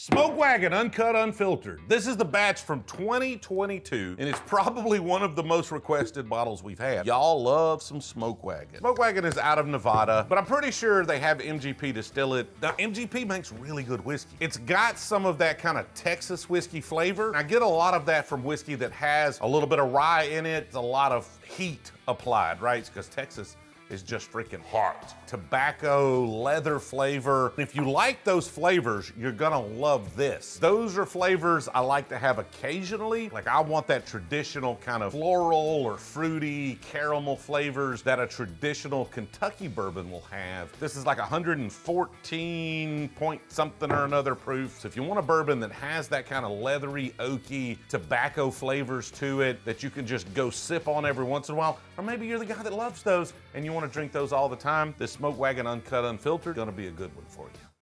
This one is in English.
Smoke Wagon Uncut Unfiltered. This is the batch from 2022, and it's probably one of the most requested bottles we've had. Y'all love some Smoke Wagon. Smoke Wagon is out of Nevada, but I'm pretty sure they have MGP distill it. Now, MGP makes really good whiskey. It's got some of that kind of Texas whiskey flavor. I get a lot of that from whiskey that has a little bit of rye in it, a lot of heat applied, right? Because Texas is just freaking hot. Tobacco, leather flavor. If you like those flavors, you're gonna love this. Those are flavors I like to have occasionally. Like I want that traditional kind of floral or fruity caramel flavors that a traditional Kentucky bourbon will have. This is like 114 point something or another proof. So if you want a bourbon that has that kind of leathery, oaky tobacco flavors to it that you can just go sip on every once in a while, or maybe you're the guy that loves those and you want to drink those all the time, this Smoke Wagon Uncut Unfiltered is gonna be a good one for you.